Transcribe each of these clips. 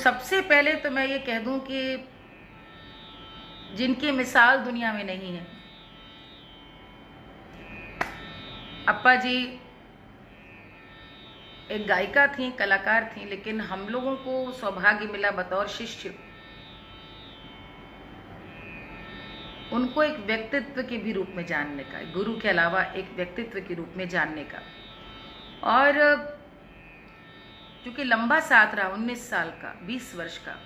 सबसे पहले तो मैं ये कह दूँ कि जिनकी मिसाल दुनिया में नहीं है अप्पा जी एक गायिका थी, कलाकार थी, लेकिन हम लोगों को सौभाग्य मिला बतौर शिष्य। उनको एक व्यक्तित्व के भी रूप में जानने का, गुरु के अलावा एक व्यक्तित्व के रूप में जानने का। और चूँकि लंबा साथ रहा उन्नीस साल का, बीस वर्ष का।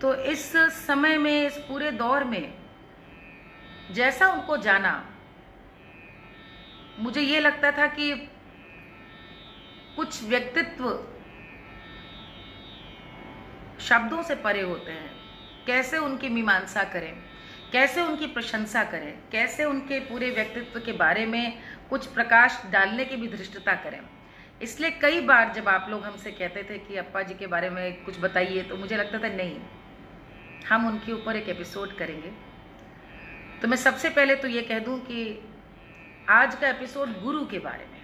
तो इस समय में, इस पूरे दौर में, जैसा उनको जाना, मुझे ये लगता था कि कुछ व्यक्तित्व शब्दों से परे होते हैं। कैसे उनकी मीमांसा करें? कैसे उनकी प्रशंसा करें? कैसे उनके पूरे व्यक्तित्व के बारे में कुछ प्रकाश डालने की भी धृष्टता करें? इसलिए कई बार जब आप लोग हमसे कहते थे कि अप्पा जी के बारे में कुछ बताइए तो मुझे लगता था नहीं, हम उनके ऊपर एक एपिसोड करेंगे। तो मैं सबसे पहले तो ये कह दूँ कि आज का एपिसोड गुरु के बारे में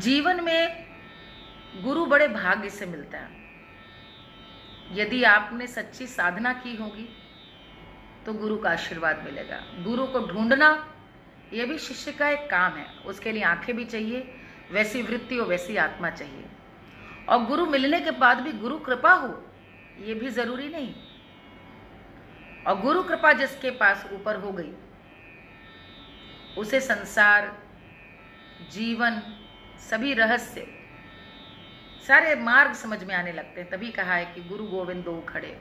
जीवन में गुरु बड़े भाग्य से मिलता है। यदि आपने सच्ची साधना की होगी तो गुरु का आशीर्वाद मिलेगा। गुरु को ढूंढना यह भी शिष्य का एक काम है। उसके लिए आँखें भी चाहिए, वैसी वृत्ति और वैसी आत्मा चाहिए। और गुरु मिलने के बाद भी गुरु कृपा हो, ये भी ज़रूरी नहीं। और गुरु कृपा जिसके पास ऊपर हो गई, उसे संसार, जीवन, सभी रहस्य, सारे मार्ग समझ में आने लगते हैं। तभी कहा है कि गुरु गोविंद दो खड़े,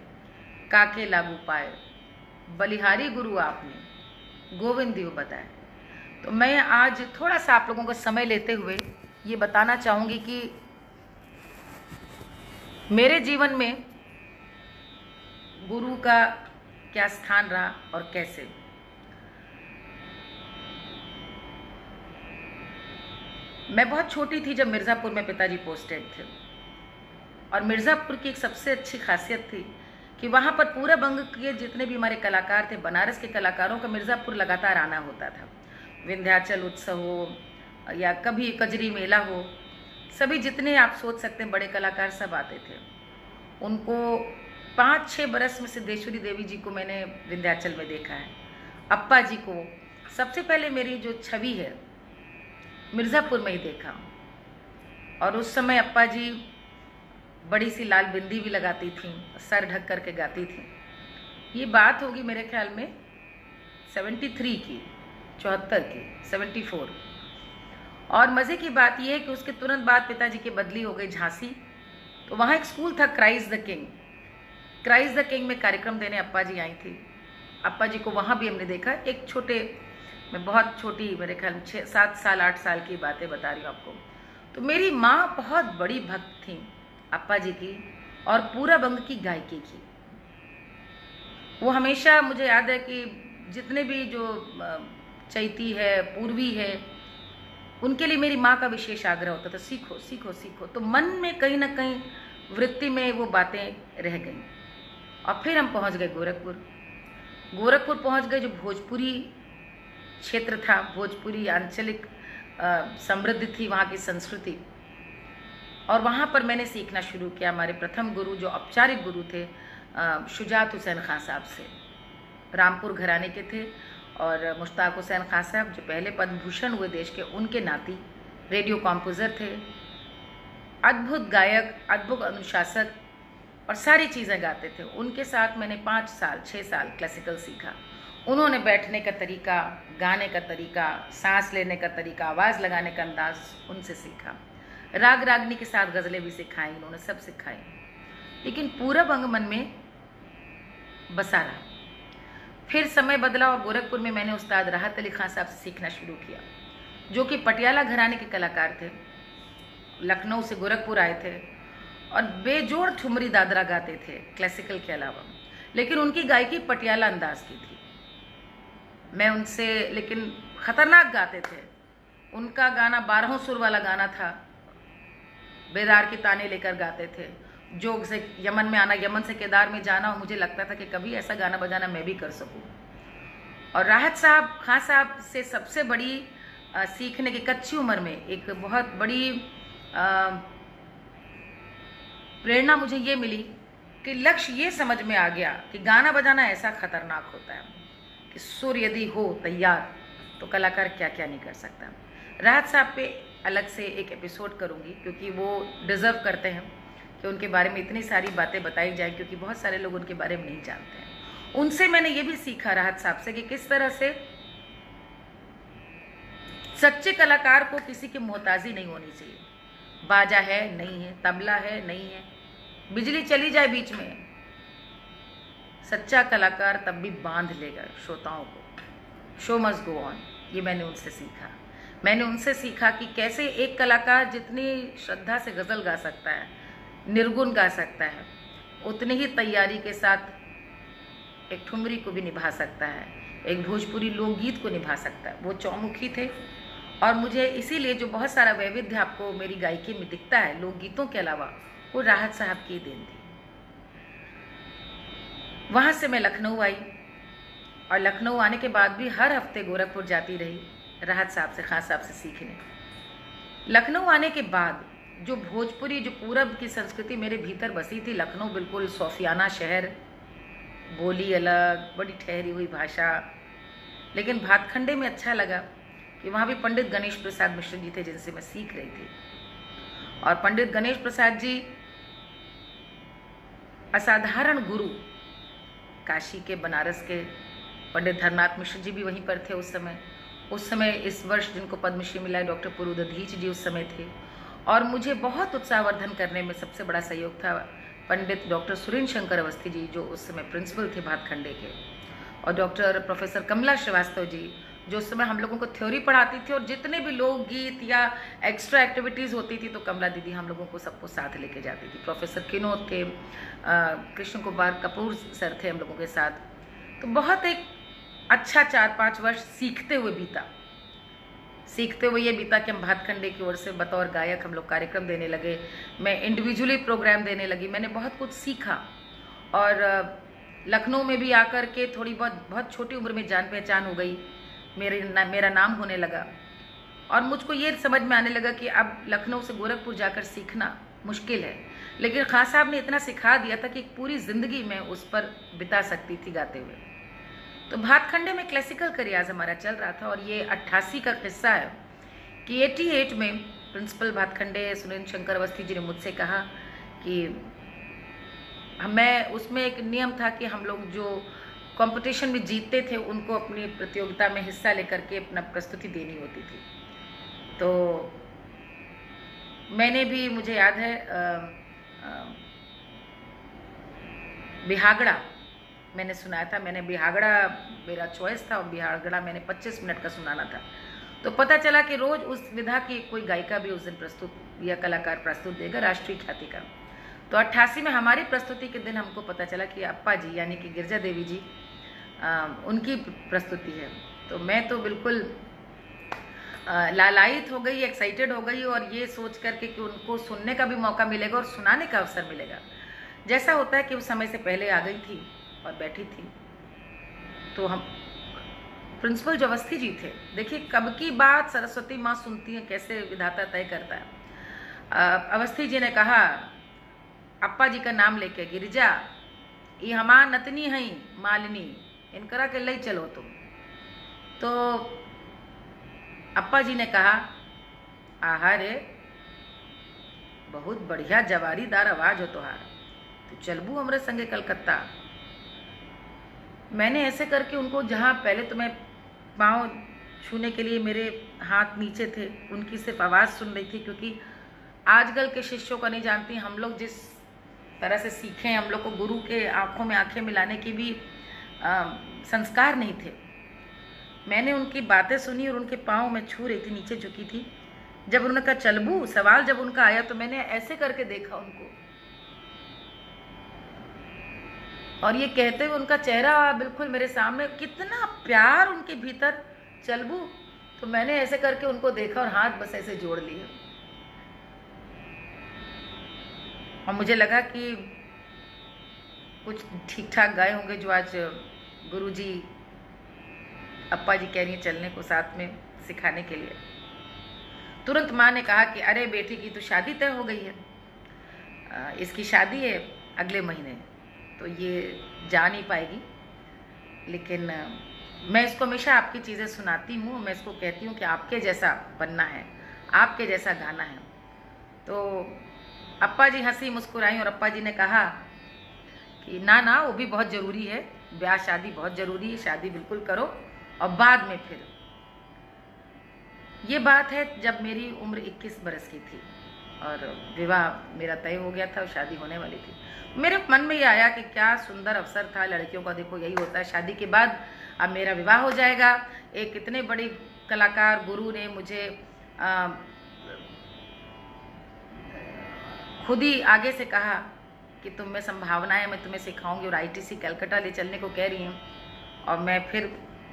काके लागू पाए, बलिहारी गुरु आपने, गोविंद बताए। तो मैं आज थोड़ा सा आप लोगों का समय लेते हुए ये बताना चाहूँगी कि मेरे जीवन में गुरु का क्या स्थान रहा और कैसे? मैं बहुत छोटी थी जब मिर्ज़ापुर में पिताजी पोस्टेड थे। और मिर्ज़ापुर की एक सबसे अच्छी खासियत थी कि वहाँ पर पूरे बंग के जितने भी हमारे कलाकार थे, बनारस के कलाकारों का मिर्ज़ापुर लगातार आना होता था। विंध्याचल उत्सव हो, या कभी कजरी मेला हो, सभी जितने आप सोच सकते हैं, बड़े कलाकार सब आते थे। उनको पाँच छः बरस में सिद्धेश्वरी देवी जी को मैंने विंध्याचल में देखा है। अप्पा जी को सबसे पहले मेरी जो छवि है, मिर्ज़ापुर में ही देखा और उस समय अप्पा जी बड़ी सी लाल बिंदी भी लगाती थी, सर ढक करके गाती थी। ये बात होगी मेरे ख्याल में सेवेंटी थ्री की। चौहत्तर की सेवेंटी फोर और मज़े की बात यह है कि उसके तुरंत बाद पिताजी की बदली हो गई झांसी। तो वहाँ एक स्कूल था Christ the King. Christ the King में कार्यक्रम देने अप्पा जी आई थी। अप्पा जी को वहाँ भी हमने देखा। एक छोटे, मैं बहुत छोटी, मेरे ख्याल में छः, सात साल, आठ साल की बातें बता रही हूँ आपको। तो मेरी माँ बहुत बड़ी भक्त थी अप्पा जी की, और पूरा बंग की गायकी की। वो हमेशा मुझे याद है कि जितने भी जो चैती है, पूर्वी है, उनके लिए मेरी माँ का विशेष आग्रह होता था, सीखो सीखो सीखो। तो मन में कहीं ना कहीं वृत्ति में वो बातें रह गई। और फिर हम पहुँच गए गोरखपुर। गोरखपुर पहुँच गए जो भोजपुरी क्षेत्र था, भोजपुरी आंचलिक समृद्ध थी, वहाँ की संस्कृति। और वहाँ पर मैंने सीखना शुरू किया। हमारे प्रथम गुरु जो औपचारिक गुरु थे शुजात हुसैन खान साहब से। रामपुर घराने के थे। और मुश्ताक हुसैन खान साहब जो पहले पद्म भूषण हुए देश के, उनके नाती रेडियो कॉम्पोज़र थे। अद्भुत गायक, अद्भुत अनुशासक और सारी चीज़ें गाते थे। उनके साथ मैंने पाँच साल छः साल क्लासिकल सीखा। उन्होंने बैठने का तरीका, गाने का तरीका, सांस लेने का तरीका, आवाज़ लगाने का अंदाज उनसे सीखा। राग रागनी के साथ गज़लें भी सिखाई, उन्होंने सब सिखाई। लेकिन पूरब अंग मन में बसा रहा। फिर समय बदला और गोरखपुर में मैंने उस्ताद राहत अली खान साहब से सीखना शुरू किया, जो कि पटियाला घराने के कलाकार थे। लखनऊ से गोरखपुर आए थे और बेजोड़ ठुमरी दादरा गाते थे क्लासिकल के अलावा। लेकिन उनकी गायकी पटियाला अंदाज की थी। मैं उनसे, लेकिन ख़तरनाक गाते थे। उनका गाना बारहों सुर वाला गाना था, बेदार की ताने लेकर गाते थे। जोग से यमन में आना यमन से केदार में जाना और मुझे लगता था कि कभी ऐसा गाना बजाना मैं भी कर सकूँ। और राहत साहब खां साहब से सबसे बड़ी आ, सीखने की कच्ची उम्र में एक बहुत बड़ी प्रेरणा मुझे ये मिली कि लक्ष्य ये समझ में आ गया कि गाना बजाना ऐसा खतरनाक होता है कि सुर यदि हो तैयार तो कलाकार क्या क्या नहीं कर सकता। राहत साहब पे अलग से एक एपिसोड करूँगी क्योंकि वो डिज़र्व करते हैं। कि उनके बारे में इतनी सारी बातें बताई जाए, क्योंकि बहुत सारे लोग उनके बारे में नहीं जानते हैं। उनसे मैंने ये भी सीखा, राहत साहब से, कि किस तरह से सच्चे कलाकार को किसी की मोहताजी नहीं होनी चाहिए। बाजा है, नहीं है, तबला है, नहीं है, बिजली चली जाए बीच में, सच्चा कलाकार तब भी बाँध लेगा श्रोताओं को। शो मस्ट गो ऑन ये मैंने उनसे सीखा। मैंने उनसे सीखा कि कैसे एक कलाकार जितनी श्रद्धा से गज़ल गा सकता है निर्गुण गा सकता है। उतनी ही तैयारी के साथ एक ठुमरी को भी निभा सकता है। एक भोजपुरी लोकगीत को निभा सकता है। वो चौमुखी थे। और मुझे इसीलिए जो बहुत सारा वैविध्य आपको मेरी गायकी में दिखता है, लोकगीतों के अलावा, वो राहत साहब की देन थी। वहाँ से मैं लखनऊ आई और लखनऊ आने के बाद भी हर हफ़्ते गोरखपुर जाती रही, राहत साहब से, खास साहब से सीखने। लखनऊ आने के बाद जो भोजपुरी, जो पूरब की संस्कृति मेरे भीतर बसी थी, लखनऊ बिल्कुल सोफियाना शहर, बोली अलग, बड़ी ठहरी हुई भाषा। लेकिन भातखंडे में अच्छा लगा कि वहाँ भी पंडित गणेश प्रसाद मिश्र जी थे जिनसे मैं सीख रही थी। और पंडित गणेश प्रसाद जी असाधारण गुरु काशी के, बनारस के, पंडित धर्मनाथ मिश्र जी भी वहीं पर थे उस समय। उस समय इस वर्ष जिनको पद्मश्री मिला है, डॉक्टर पुरुदधीच जी उस समय थे। और मुझे बहुत उत्साहवर्धन करने में सबसे बड़ा सहयोग था पंडित डॉक्टर सुरेंद्र शंकर अवस्थी जी, जो उस समय प्रिंसिपल थे भातखंडे के। और डॉक्टर प्रोफेसर कमला श्रीवास्तव जी, जो उस समय हम लोगों को थ्योरी पढ़ाती थी और जितने भी लोग गीत या एक्स्ट्रा एक्टिविटीज़ होती थी तो कमला दीदी हम लोगों को सबको साथ लेके जाती थी। प्रोफेसर किनोद थे कृष्ण कुमार कपूर सर थे हम लोगों के साथ। तो बहुत एक अच्छा चार पाँच वर्ष सीखते हुए बीता। सीखते हुए ये बीता कि हम भातखंडे की ओर से बतौर गायक हम लोग कार्यक्रम देने लगे। मैं इंडिविजुअली प्रोग्राम देने लगी। मैंने बहुत कुछ सीखा। और लखनऊ में भी आकर के थोड़ी बहुत बहुत छोटी उम्र में जान पहचान हो गई। मेरे ना, मेरा नाम होने लगा। और मुझको ये समझ में आने लगा कि अब लखनऊ से गोरखपुर जाकर सीखना मुश्किल है। लेकिन खान साहब ने इतना सिखा दिया था कि पूरी ज़िंदगी मैं उस पर बिता सकती थी गाते हुए। तो भातखंडे में क्लासिकल का रियाज हमारा चल रहा था और ये अट्ठासी का किस्सा है कि एटी एट में प्रिंसिपल भातखंडे सुनील शंकर अवस्थी जी ने मुझसे कहा कि मैं उसमें एक नियम था कि हम लोग जो कंपटीशन में जीतते थे उनको अपनी प्रतियोगिता में हिस्सा लेकर के अपना प्रस्तुति देनी होती थी। तो मैंने भी मुझे याद है आ, आ, बिहागड़ा मैंने सुनाया था मैंने बिहागड़ा मेरा चॉइस था और बिहागड़ा मैंने 25 मिनट का सुनाना था। तो पता चला कि रोज़ उस विधा की कोई गायिका भी उस दिन प्रस्तुत या कलाकार प्रस्तुत देगा राष्ट्रीय ख्याति का। तो अट्ठासी में हमारी प्रस्तुति के दिन हमको पता चला कि अप्पा जी यानी कि गिरजा देवी जी आ, उनकी प्रस्तुति है। तो मैं तो बिल्कुल लालायित हो गई एक्साइटेड हो गई और ये सोच करके कि उनको सुनने का भी मौका मिलेगा और सुनाने का अवसर मिलेगा। जैसा होता है कि उस समय से पहले आ गई थी। और बैठी थी। तो हम, प्रिंसिपल जो अवस्थी जी थे। देखिए, कब की बात सरस्वती माँ सुनती हैं, कैसे विधाता तय करता है। अवस्थी जी ने कहा, अप्पा जी का नाम लेके, गिरिजा ये हमार नतनी है, मालिनी। इनकरा के ले चलो तुम। तो अप्पा जी ने कहा, आहा रे, बहुत बढ़िया जवारीदार आवाज़ हो तुहार। तो चलबू हमरे संगे कलकत्ता। मैंने ऐसे करके उनको जहाँ पहले तो मैं पाँव छूने के लिए मेरे हाथ नीचे थे उनकी सिर्फ़ आवाज़ सुन रही थी क्योंकि आजकल के शिष्यों का नहीं जानती हम लोग जिस तरह से सीखे हम लोग को गुरु के आँखों में आँखें मिलाने की भी आ, संस्कार नहीं थे। मैंने उनकी बातें सुनी और उनके पाँव में छू रही थी नीचे झुकी थी। जब उन्होंने कहा चलबू सवाल जब उनका आया तो मैंने ऐसे करके देखा उनको। और ये कहते हुए उनका चेहरा बिल्कुल मेरे सामने, कितना प्यार उनके भीतर। चलबू तो मैंने ऐसे करके उनको देखा और हाथ बस ऐसे जोड़ लिए। और मुझे लगा कि कुछ ठीक ठाक गाए होंगे जो आज गुरुजी अप्पा जी कह रही हैं चलने को साथ में सिखाने के लिए। तुरंत माँ ने कहा कि, अरे बेटी की तो शादी तय हो गई है। इसकी शादी है अगले महीने। तो ये जा नहीं पाएगी। लेकिन मैं इसको हमेशा आपकी चीज़ें सुनाती हूँ, मैं इसको कहती हूँ कि आपके जैसा बनना है, आपके जैसा गाना है। तो अप्पा जी हँसी मुस्कुराई और अप्पा जी ने कहा कि, ना ना, वो भी बहुत ज़रूरी है, ब्याह शादी बहुत ज़रूरी है, शादी बिल्कुल करो और बाद में फिर। ये बात है जब मेरी उम्र 21 बरस की थी। और विवाह मेरा तय हो गया था और शादी होने वाली थी। मेरे मन में ये आया कि क्या सुंदर अवसर था। लड़कियों का देखो यही होता है। शादी के बाद अब मेरा विवाह हो जाएगा। एक इतने बड़ी कलाकार गुरु ने मुझे खुद ही आगे से कहा कि तुम में संभावना है मैं तुम्हें सिखाऊँगी और आईटीसी कलकत्ता ले चलने को कह रही हूँ। और मैं फिर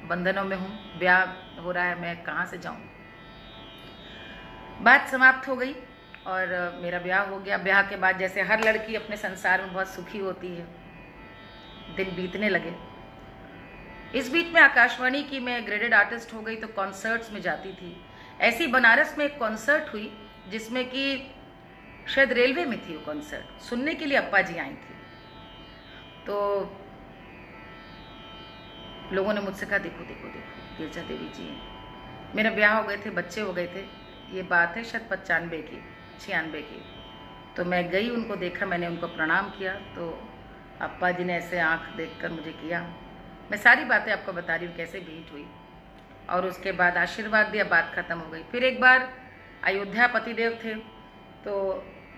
बंधनों में हूँ। ब्याह हो रहा है। मैं कहाँ से जाऊँ? बात समाप्त हो गई। और मेरा ब्याह हो गया। ब्याह के बाद जैसे हर लड़की अपने संसार में बहुत सुखी होती है, दिन बीतने लगे। इस बीच में आकाशवाणी की मैं ग्रेडेड आर्टिस्ट हो गई तो कॉन्सर्ट्स में जाती थी। ऐसी बनारस में एक कॉन्सर्ट हुई, जिसमें कि शायद रेलवे में थी वो कॉन्सर्ट सुनने के लिए अप्पा जी आई थी। तो लोगों ने मुझसे कहा, देखो देखो देखो, गिरजा देवी जी मेरा ब्याह हो गए थे, बच्चे हो गए थे। ये बात है शायद पचानवे की। छियानवे की तो मैं गई उनको देखा, मैंने उनको प्रणाम किया तो अप्पा जी ने ऐसे आँख देखकर मुझे किया। मैं सारी बातें आपको बता रही हूँ, कैसे भेंट हुई। और उसके बाद आशीर्वाद दिया बात ख़त्म हो गई। फिर एक बार अयोध्या पतिदेव थे तो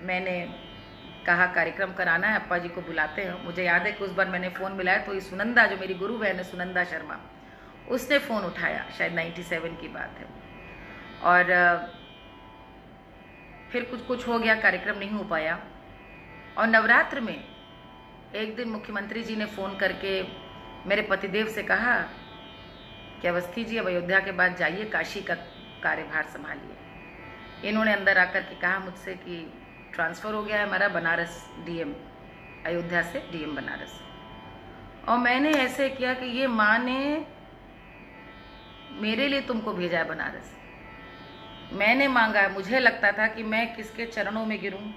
मैंने कहा, कार्यक्रम कराना है, अप्पा जी को बुलाते हैं। मुझे याद है कि उस बार मैंने फ़ोन मिलाया तो ये सुनंदा, जो मेरी गुरु बहन है, सुनंदा शर्मा, उसने फ़ोन उठाया, शायद 97 की बात है। और फिर कुछ कुछ हो गया, कार्यक्रम नहीं हो पाया। और नवरात्र में एक दिन मुख्यमंत्री जी ने फ़ोन करके मेरे पतिदेव से कहा कि अवस्थी जी, अब अयोध्या के बाद जाइए, काशी का कार्यभार संभालिए। इन्होंने अंदर आकर के कहा मुझसे कि ट्रांसफ़र हो गया है हमारा बनारस डीएम, अयोध्या से डीएम बनारस। और मैंने ऐसे किया कि ये माँ ने मेरे लिए तुमको भेजा है बनारस। मैंने मांगा मुझे लगता था कि मैं किसके चरणों में गिरूं?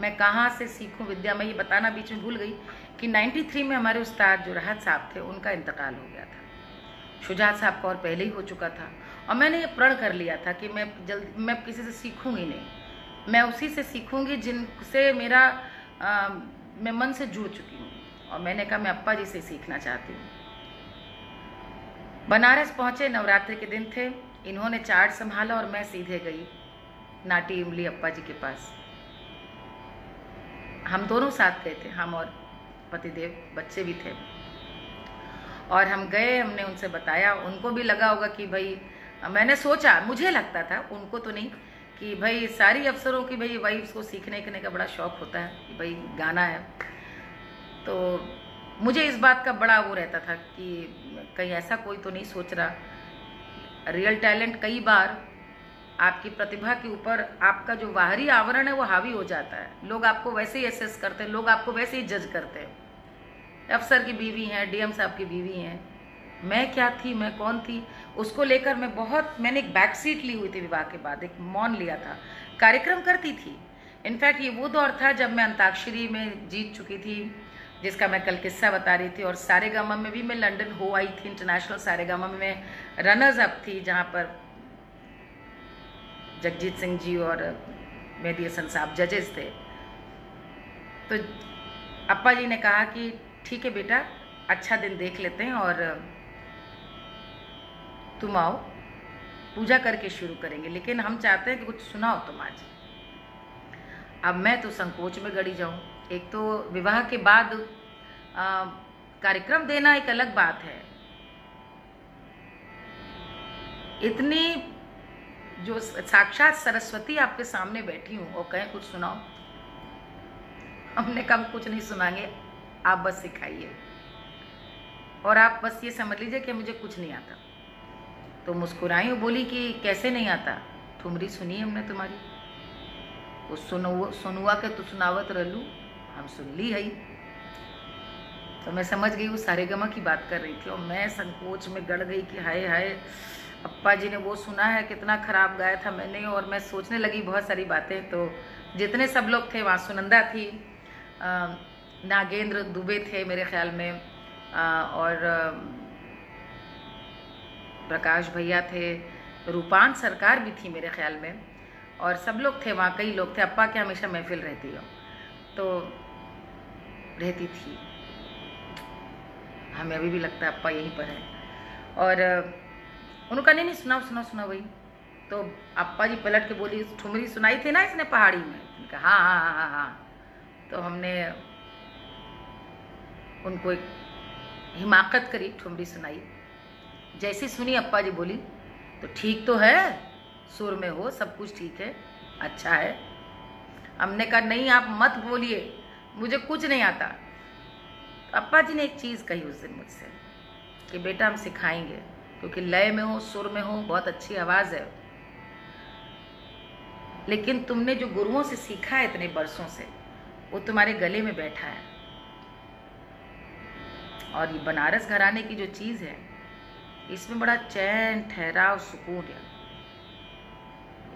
मैं कहाँ से सीखूं? विद्या मैं ये बताना बीच में भूल गई कि 93 में हमारे उस्ताद जो राहत साहब थे उनका इंतकाल हो गया था। शुजात साहब का और पहले ही हो चुका था। और मैंने ये प्रण कर लिया था कि मैं जल्द मैं किसी से सीखूँगी नहीं। मैं उसी से सीखूँगी जिनसे मेरा आ, मैं मन से जुड़ चुकी हूँ। और मैंने कहा मैं अप्पा जी से सीखना चाहती हूँ। बनारस पहुँचे नवरात्रि के दिन थे। इन्होंने चार्ट संभाला और मैं सीधे गई, नाटी इमली अप्पा जी के पास। हम दोनों साथ गए थे, हम और पतिदेव, बच्चे भी थे। और हम गए, हमने उनसे बताया, उनको भी लगा होगा कि भाई, मैंने सोचा, मुझे लगता था, उनको तो नहीं, कि भाई सारी अफसरों की भाई वाइफ्स को सीखने करने का बड़ा शौक होता है, कि भाई गाना है। तो मुझे इस बात का बड़ा वो रहता था कि कहीं ऐसा कोई तो नहीं सोच रहा रियल टैलेंट कई बार आपकी प्रतिभा के ऊपर आपका जो बाहरी आवरण है वो हावी हो जाता है। लोग आपको वैसे ही एसेस करते हैं, लोग आपको वैसे ही जज करते हैं। अफसर की बीवी हैं डीएम साहब की बीवी हैं। मैं क्या थी, मैं कौन थी? उसको लेकर मैं बहुत, मैंने एक बैक सीट ली हुई थी विवाह के बाद, एक मौन लिया था। कार्यक्रम करती थी। इनफैक्ट ये वो दौर था जब मैं अंताक्षरी में जीत चुकी थी। जिसका मैं कल किस्सा बता रही थी। और सारे गामा में भी मैं लंदन हो आई थी इंटरनेशनल सारे गामा में मैं रनर्स अप थी, जहाँ पर जगजीत सिंह जी और मेहदी हसन साहब जजेस थे। तो अप्पा जी ने कहा कि, ठीक है बेटा अच्छा दिन देख लेते हैं और तुम आओ, पूजा करके शुरू करेंगे। लेकिन हम चाहते हैं कि कुछ सुनाओ तुम आज। अब मैं तो संकोच में गड़ी जाऊँ। एक तो विवाह के बाद कार्यक्रम देना एक अलग बात है। इतनी जो साक्षात सरस्वती आपके सामने बैठी हूँ, और कहें कुछ सुनाओ। हमने कम कुछ नहीं सुनाएँगे, आप बस सिखाइए। और आप बस ये समझ लीजिए कि मुझे कुछ नहीं आता। तो मुस्कुराई बोली कि कैसे नहीं आता? ठुमरी सुनी हमने तुम्हारी। वो सुनुआ सुनुआ के तो सुनावत रहलू। हम सुन ली है। तो मैं समझ गई, वो सारे गमा की बात कर रही थी और मैं संकोच में गड़ गई कि हाय हाय, अप्पा जी ने वो सुना है, कितना ख़राब गाया था मैंने और मैं सोचने लगी बहुत सारी बातें। तो जितने सब लोग थे, वहाँ सुनंदा थी नागेंद्र दुबे थे मेरे ख्याल में और प्रकाश भैया थे रूपान सरकार भी थी मेरे ख्याल में, और सब लोग थे, वहाँ कई लोग थे, अप्पा के हमेशा महफिल रहती हो। तो रहती थी। हमें अभी भी लगता है अप्पा यहीं पर है। और उनका नहीं नहीं, सुनाओ सुनाओ सुनाओ भाई। तो अप्पा जी पलट के बोली, ठुमरी सुनाई थी ना इसने पहाड़ी में? हाँ हाँ हाँ हाँ हाँ। तो हमने उनको एक हिमाकत करी, ठुमरी सुनाई। जैसी सुनी अप्पा जी बोली तो ठीक तो है, सुर में हो, सब कुछ ठीक है अच्छा है। हमने कहा, नहीं, आप मत बोलिए मुझे कुछ नहीं आता। अप्पा जी ने एक चीज़ कही उस दिन मुझसे, कि बेटा हम सिखाएँगे, क्योंकि लय में हो, सुर में हो, बहुत अच्छी आवाज़ है। लेकिन तुमने जो गुरुओं से सीखा है इतने बरसों से, वो तुम्हारे गले में बैठा है। और ये बनारस घराने की जो चीज़ है, इसमें बड़ा चैन, ठहराव, सुकून है।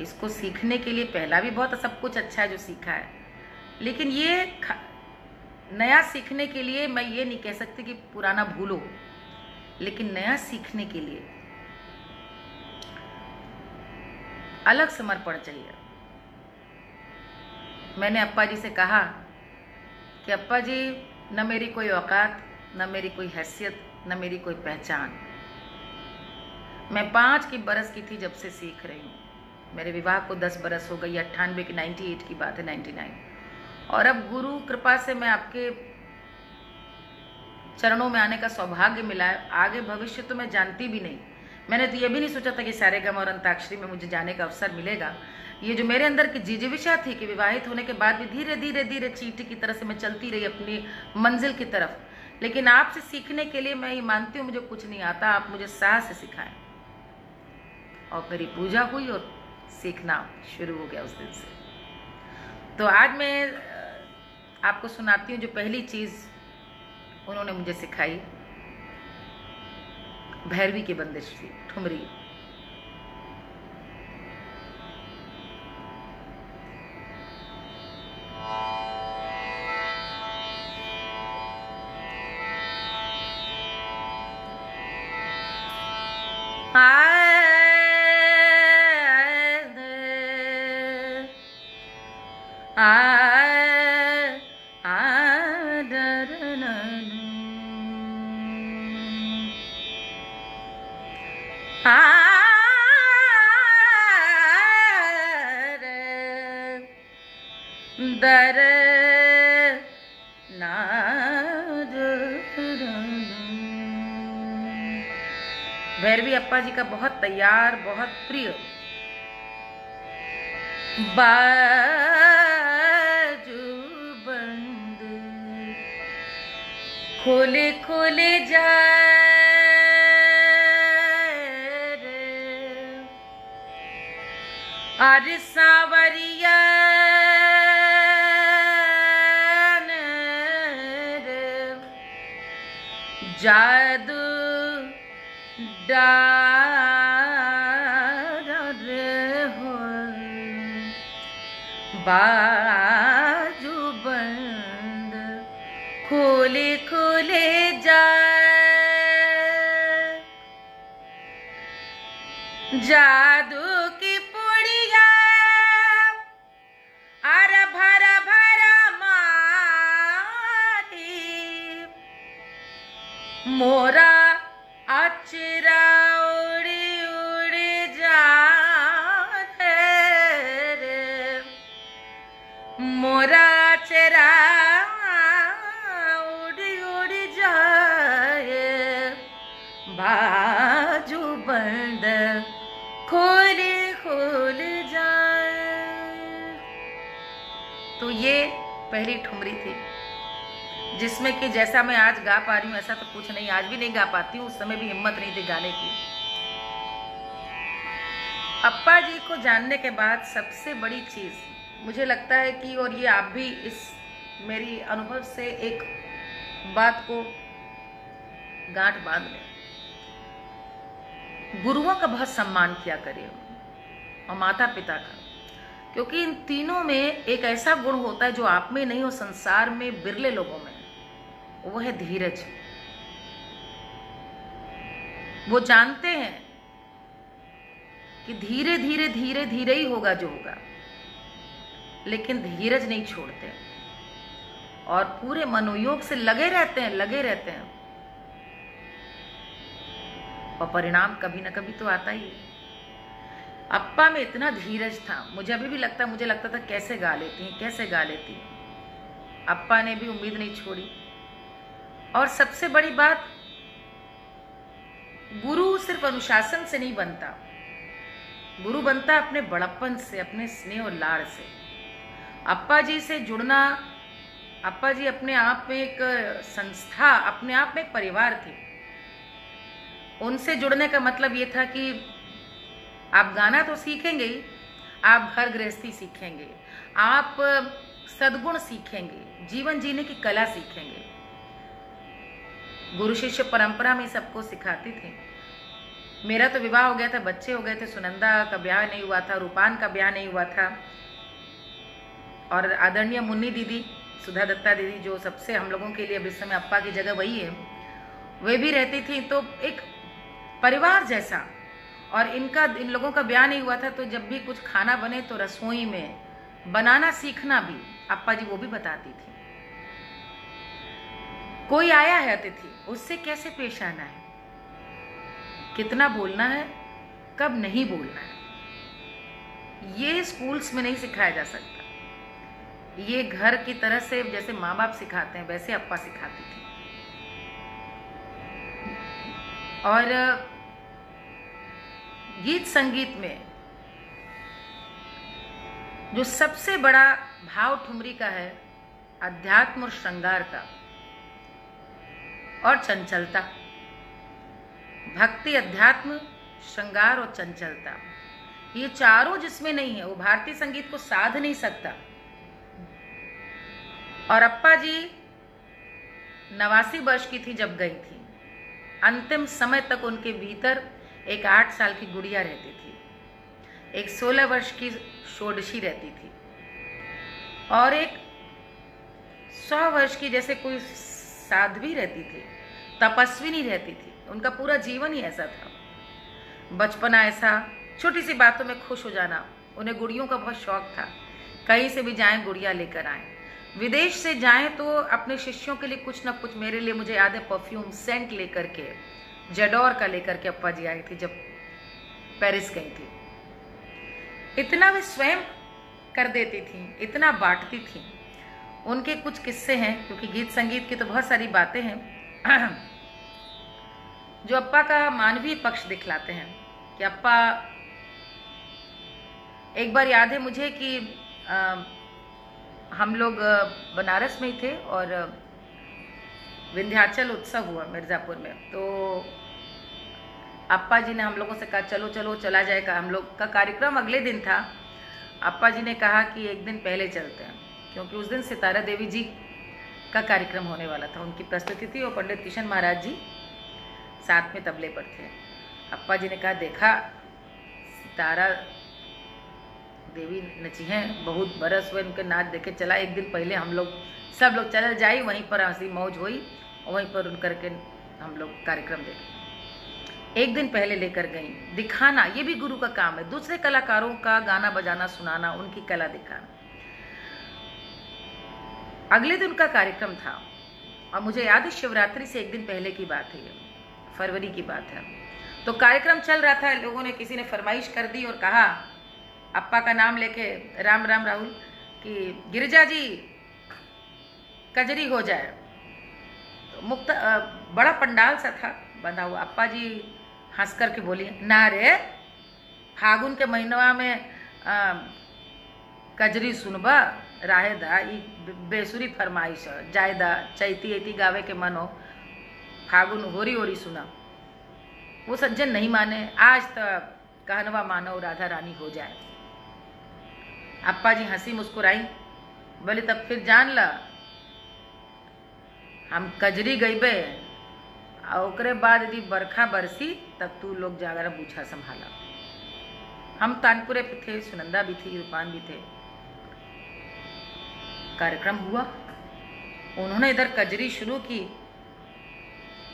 इसको सीखने के लिए पहला भी बहुत सब कुछ अच्छा है जो सीखा है। लेकिन ये नया सीखने के लिए मैं ये नहीं कह सकती कि पुराना भूलो, लेकिन नया सीखने के लिए अलग समर्पण चाहिए। मैंने अप्पा जी से कहा कि अप्पा जी न मेरी कोई औकात, न मेरी कोई हैसियत, न मेरी कोई पहचान। मैं पाँच की बरस की थी जब से सीख रही हूँ। मेरे विवाह को दस बरस हो गई, अट्ठानवे की नाइन्टी एट की बात है नाइन्टी नाइन। और अब गुरु कृपा से मैं आपके चरणों में आने का सौभाग्य मिला है। आगे भविष्य तो मैं जानती भी नहीं। मैंने तो ये भी नहीं सोचा था कि सारे गम और अंताक्षरी में मुझे जाने का अवसर मिलेगा। ये जो मेरे अंदर की जिजिविशा थी कि विवाहित होने के बाद भी धीरे धीरे धीरे चीटी की तरह से मैं चलती रही अपनी मंजिल की तरफ़। लेकिन आपसे सीखने के लिए मैं ये मानती हूँ, मुझे कुछ नहीं आता। आप मुझे साह से सिखाएँ। और मेरी पूजा हुई और सीखना शुरू हो गया उस दिन से। तो आज मैं आपको सुनाती हूँ जो पहली चीज़ उन्होंने मुझे सिखाई। भैरवी की बंदिश थी ठुमरी। अप्पा जी का बहुत तैयार बहुत प्रिय। बंद। खोले खोले जा अरे सावरिया जादू डार हो बाजू बंद खोले खोले जा जादू की पुड़िया अर भर भर मारी पहली ठुमरी थी, जिसमें कि जैसा मैं आज गा पा रही हूँ, ऐसा तो कुछ नहीं, आज भी नहीं गा पाती हूँ, उस समय भी हिम्मत नहीं थी गाने की। अप्पा जी को जानने के बाद सबसे बड़ी चीज़ मुझे लगता है कि, और ये आप भी इस मेरी अनुभव से एक बात को गांठ बाँध लें। गुरुओं का बहुत सम्मान किया करिए, और माता पिता का। क्योंकि इन तीनों में एक ऐसा गुण होता है जो आप में नहीं हो संसार में बिरले लोगों में। वो है धीरज। वो जानते हैं कि धीरे धीरे धीरे धीरे ही होगा जो होगा। लेकिन धीरज नहीं छोड़ते। और पूरे मनोयोग से लगे रहते हैं, लगे रहते हैं। और परिणाम कभी ना कभी तो आता ही है। अप्पा में इतना धीरज था, मुझे अभी भी लगता, मुझे लगता था कैसे गा लेती हैं, कैसे गा लेती हैं। अप्पा ने भी उम्मीद नहीं छोड़ी। और सबसे बड़ी बात, गुरु सिर्फ़ अनुशासन से नहीं बनता। गुरु बनता अपने बड़प्पन से, अपने स्नेह और लाड़ से। अप्पा जी से जुड़ना, अप्पा जी अपने आप में एक संस्था, अपने आप में एक परिवार थे। उनसे जुड़ने का मतलब ये था कि आप गाना तो सीखेंगे ही, आप घर गृहस्थी सीखेंगे, आप सद्गुण सीखेंगे, जीवन जीने की कला सीखेंगे। गुरु शिष्य परंपरा में सबको सिखाती थी। मेरा तो विवाह हो गया था, बच्चे हो गए थे, सुनंदा का ब्याह नहीं हुआ था, रूपान का ब्याह नहीं हुआ था। और आदरणीय मुन्नी दीदी, सुधा दत्ता दीदी, जो सबसे हम लोगों के लिए अब इस समय अप्पा की जगह वही है, वे भी रहती थी तो एक परिवार जैसा और इनका, इन लोगों का ब्याह नहीं हुआ था तो जब भी कुछ खाना बने तो रसोई में बनाना सीखना भी अप्पा जी वो भी बताती थी। कोई आया है अतिथि? उससे कैसे पेश आना है? कितना बोलना है, कब नहीं बोलना है? ये स्कूल्स में नहीं सिखाया जा सकता। ये घर की तरह से जैसे माँ बाप सिखाते हैं, वैसे अप्पा सिखाती थी। और गीत संगीत में, जो सबसे बड़ा भाव ठुमरी का है, अध्यात्म और श्रृंगार का, और चंचलता। भक्ति, अध्यात्म, श्रृंगार और चंचलता। ये चारों जिसमें नहीं है, वो भारतीय संगीत को साध नहीं सकता। और अप्पा जी नवासी वर्ष की थी जब गई थी। अंतिम समय तक उनके भीतर एक आठ साल की गुड़िया रहती थी। एक सोलह वर्ष की षोडशी रहती थी। और एक सौ वर्ष की जैसे कोई साध्वी रहती थी, तपस्विनी रहती थी। उनका पूरा जीवन ही ऐसा था। बचपना ऐसा, छोटी सी बातों में खुश हो जाना, उन्हें गुड़ियों का बहुत शौक था। कहीं से भी जाएँ, गुड़िया लेकर आए। विदेश से जाएँ तो अपने शिष्यों के लिए कुछ ना कुछ मेरे लिए मुझे याद है परफ्यूम सेंट लेकर के। जेडोर का लेकर के अप्पा जी आई थी जब पेरिस गई थी। इतना वे स्वयं कर देती थी इतना बांटती थी। उनके कुछ किस्से हैं क्योंकि गीत संगीत की तो बहुत सारी बातें हैं। जो अप्पा का मानवीय पक्ष दिखलाते हैं कि अप्पा एक बार याद है मुझे कि आ, हम लोग बनारस में ही थे और विंध्याचल उत्सव हुआ मिर्ज़ापुर में। तो अप्पा जी ने हम लोगों से कहा, चलो चलो, चला जाएगा। हम लोग का कार्यक्रम अगले दिन था। अप्पा जी ने कहा कि एक दिन पहले चलते हैं, क्योंकि उस दिन सितारा देवी जी का कार्यक्रम होने वाला था। उनकी प्रस्तुति थी और पंडित किशन महाराज जी साथ में तबले पर थे। अप्पा जी ने कहा, देखा, सितारा देवी नची हैं, बहुत बरस हुए उनके नाच देखे, चला एक दिन पहले हम लोग, सब लोग चल जाए वहीं पर हँसी मौज हुई और वहीं पर उन करके हम लोग कार्यक्रम देखे। एक दिन पहले लेकर गई। दिखाना, ये भी गुरु का काम है। दूसरे कलाकारों का गाना बजाना, सुनाना, उनकी कला दिखाना। अगले दिन का कार्यक्रम था। और मुझे याद है, शिवरात्रि से एक दिन पहले की बात है फरवरी की बात है। तो कार्यक्रम चल रहा था, लोगों ने, किसी ने फरमाइश कर दी और कहा, अप्पा का नाम लेके राम राम राहुल, कि गिरिजा जी, कजरी हो जाए। तो मुक्त बड़ा पंडाल सा था, बंधा हुआ। अप्पा जी हंस करके बोली ना रे फागुन के महीनवा में आ, कजरी सुनबा राहे दा बेसुरी फरमाइश जायदा चैती एती गावे के मन हो फागुन होरी होरी सुना। वो सज्जन नहीं माने। आज तक कहनवा मानो राधा रानी हो जाए। अप्पा जी हँसी मुस्कुराई बोले तब फिर जान ला हम कजरी गईबे और बाद यदि बरखा बरसी, तब तू लोग जाकर बूछा संभाला। हम तानपुरे पे थे, सुनंदा भी थी, रूपान भी थे। कार्यक्रम हुआ। उन्होंने इधर कजरी शुरू की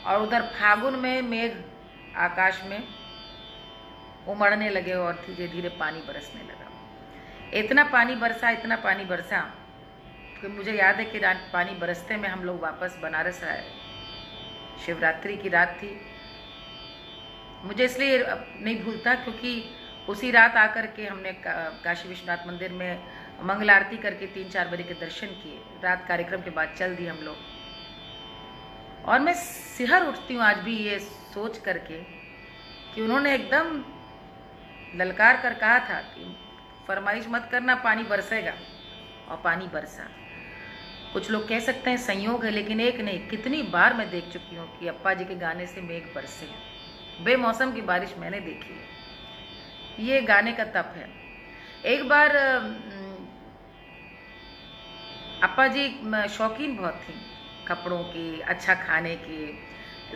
और उधर फागुन में मेघ आकाश में उमड़ने लगे और धीरे धीरे पानी बरसने लगा। इतना पानी बरसा, इतना पानी बरसा कि मुझे याद है कि पानी बरसते में हम लोग वापस बनारस आए। शिवरात्रि की रात थी। मुझे इसलिए नहीं भूलता क्योंकि उसी रात आकर के हमने काशी विश्वनाथ मंदिर में मंगल आरती करके तीन चार बजे के दर्शन किए। रात कार्यक्रम के बाद चल दी हम लोग। और मैं सिहर उठती हूँ आज भी ये सोच करके कि उन्होंने एकदम ललकार कर कहा था कि फरमाइश मत करना, पानी बरसेगा। और पानी बरसा। कुछ लोग कह सकते हैं संयोग है, लेकिन एक नहीं, कितनी बार मैं देख चुकी हूँ कि अप्पा जी के गाने से मेघ बरसे बेमौसम की बारिश मैंने देखी है। ये गाने का तप है। एक बार अप्पा जी शौकीन बहुत थी कपड़ों की अच्छा खाने की,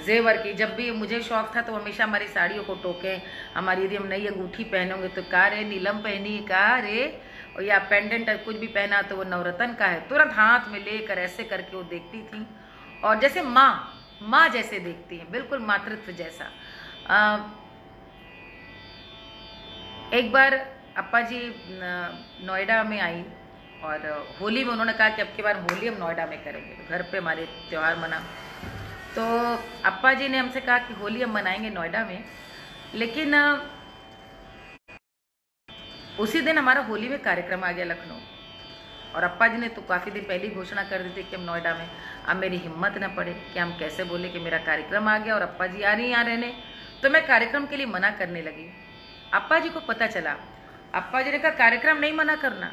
जेवर की। जब भी मुझे शौक था तो हमेशा हमारी साड़ियों को टोके, हमारी यदि हम नई अंगूठी पहनोगे तो का रे, नीलम पहनी, का रे? और या पेंडेंट कुछ भी पहना तो वो नवरत्न का है। तुरंत हाथ में लेकर ऐसे करके वो देखती थी। और जैसे माँ माँ जैसे देखती हैं बिल्कुल मातृत्व जैसा। आ, एक बार अप्पा जी नोएडा में आई और होली में उन्होंने कहा कि अब की बार होली हम नोएडा में करेंगे। तो घर पे हमारे त्यौहार मना। तो अप्पा जी ने हमसे कहा कि होली हम मनाएँगे नोएडा में। लेकिन उसी दिन हमारा होली में कार्यक्रम आ गया लखनऊ। और अप्पा जी ने तो काफ़ी दिन पहले घोषणा कर दी थी कि हम नोएडा में, अब मेरी हिम्मत न पड़े कि हम कैसे बोले कि मेरा कार्यक्रम आ गया और अप्पा जी आ रही यहाँ रहने। तो मैं कार्यक्रम के लिए मना करने लगी। अप्पा जी को पता चला। अप्पा जी ने कहा, कार्यक्रम नहीं मना करना।